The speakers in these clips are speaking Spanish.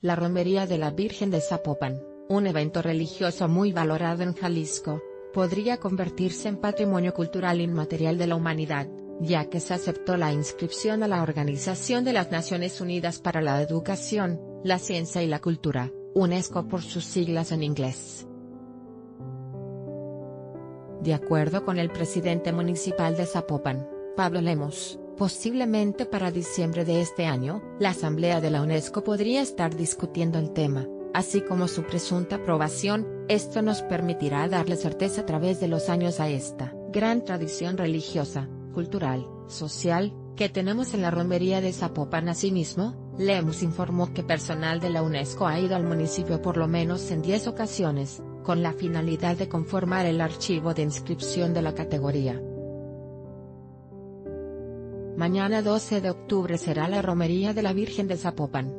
La Romería de la Virgen de Zapopan, un evento religioso muy valorado en Jalisco, podría convertirse en patrimonio cultural inmaterial de la humanidad, ya que se aceptó la inscripción a la Organización de las Naciones Unidas para la Educación, la Ciencia y la Cultura, UNESCO por sus siglas en inglés. De acuerdo con el presidente municipal de Zapopan, Pablo Lemos, posiblemente para diciembre de este año, la Asamblea de la UNESCO podría estar discutiendo el tema, así como su presunta aprobación, esto nos permitirá darle certeza a través de los años a esta gran tradición religiosa, cultural, social, que tenemos en la romería de Zapopan. Asimismo, Lemos informó que personal de la UNESCO ha ido al municipio por lo menos en 10 ocasiones, con la finalidad de conformar el archivo de inscripción de la categoría. Mañana 12 de octubre será la romería de la Virgen de Zapopan.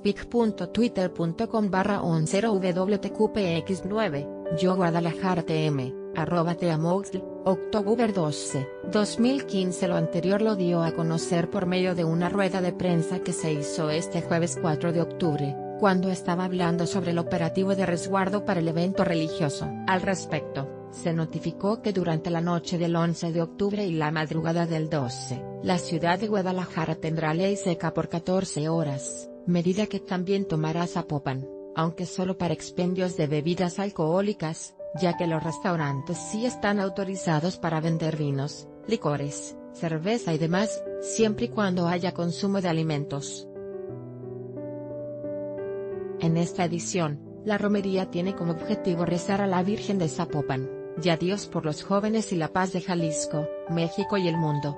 pic.twitter.com barra 10wtqpx9, yo Guadalajara tm, arroba teamoxl, octubre 12, 2015 Lo anterior lo dio a conocer por medio de una rueda de prensa que se hizo este jueves 4 de octubre, cuando estaba hablando sobre el operativo de resguardo para el evento religioso. Al respecto, se notificó que durante la noche del 11 de octubre y la madrugada del 12, la ciudad de Guadalajara tendrá ley seca por 14 horas, medida que también tomará Zapopan, aunque solo para expendios de bebidas alcohólicas, ya que los restaurantes sí están autorizados para vender vinos, licores, cerveza y demás, siempre y cuando haya consumo de alimentos. En esta edición, la romería tiene como objetivo rezar a la Virgen de Zapopan, y a Dios por los jóvenes y la paz de Jalisco, México y el mundo.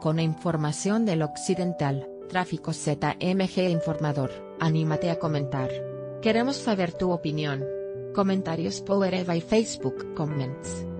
Con información del Occidental, Tráfico ZMG Informador, anímate a comentar. Queremos saber tu opinión. Comentarios Power Eva y Facebook Comments.